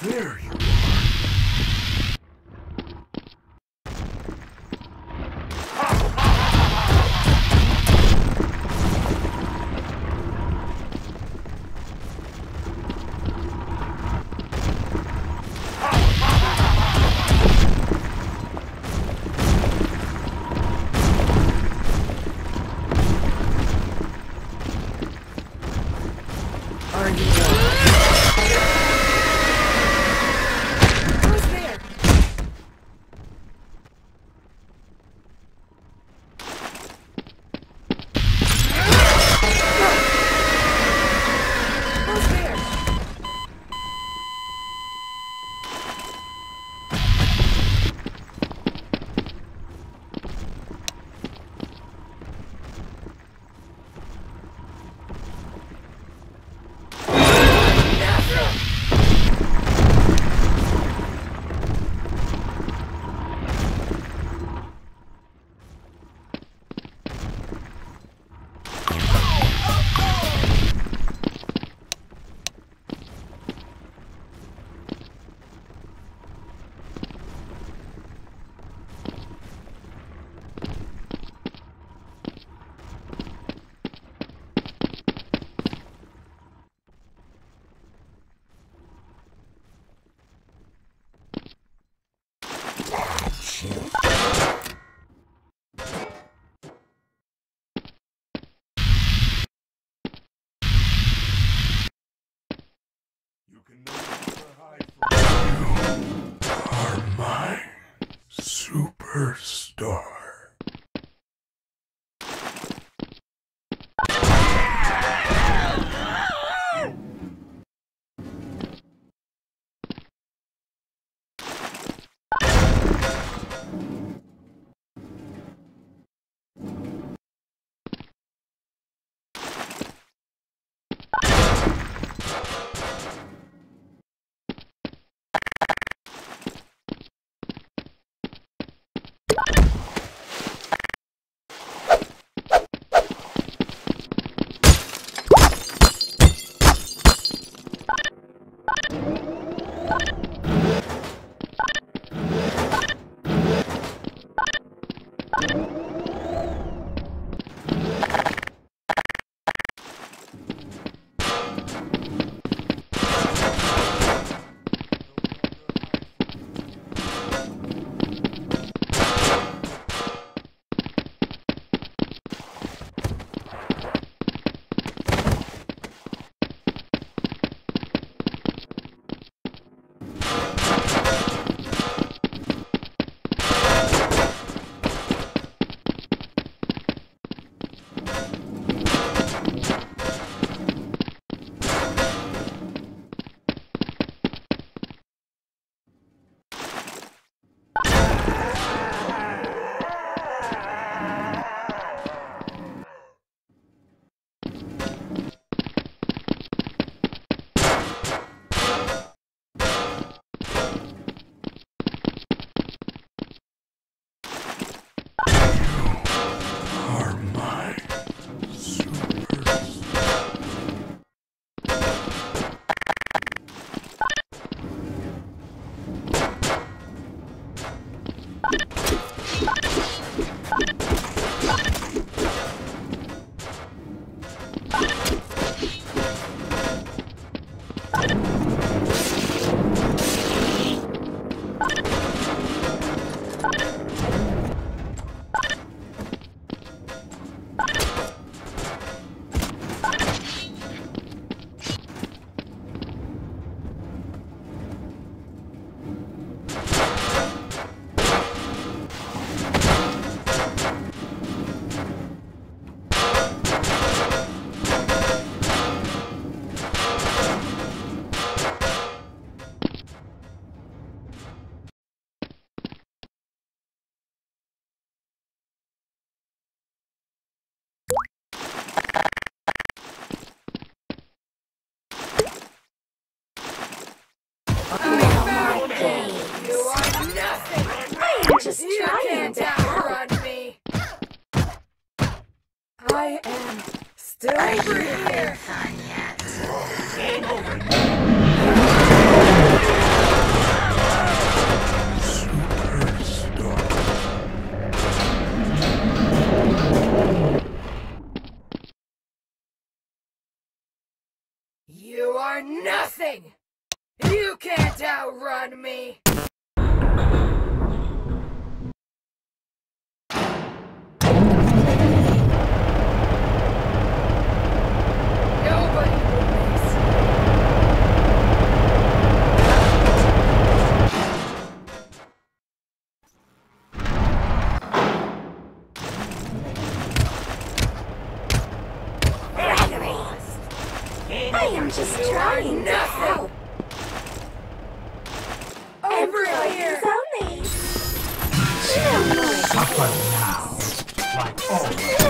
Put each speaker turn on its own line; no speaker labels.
Very
was you trying to
outrun me. I am still
free.
Just trying to help.
Over
Everybody's
here.
only.
Suffer now, like all